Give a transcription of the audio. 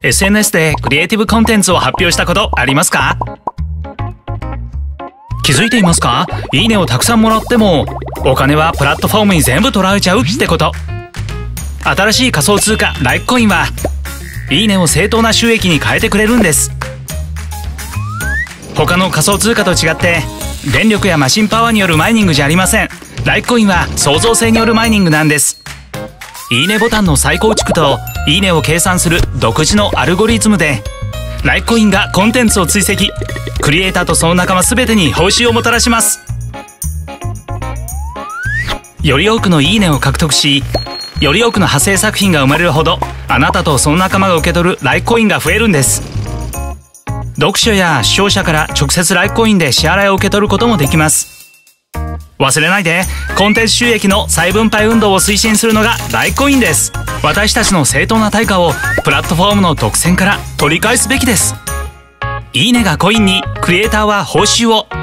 SNS でクリエイティブコンテンツを発表したことありますか？気づいていますか？いいねをたくさんもらってもお金はプラットフォームに全部取られちゃうってこと。新しい仮想通貨ライクコインはいいねを正当な収益に変えてくれるんです。他の仮想通貨と違って電力やマシンパワーによるマイニングじゃありません。ライクコインは創造性によるマイニングなんです。いいねボタンの再構築といいねを計算する独自のアルゴリズムでライコインがコンテンツを追跡。クリエイターとその仲間全てに報酬をもたらします。より多くのいいねを獲得しより多くの派生作品が生まれるほどあなたとその仲間が受け取るライコインが増えるんです。読書や視聴者から直接ライコインで支払いを受け取ることもできます。忘れないで。コンテンツ収益の再分配運動を推進するのがライコインです。私たちの正当な対価をプラットフォームの独占から取り返すべきです。いいねがコインにクリエイターは報酬を。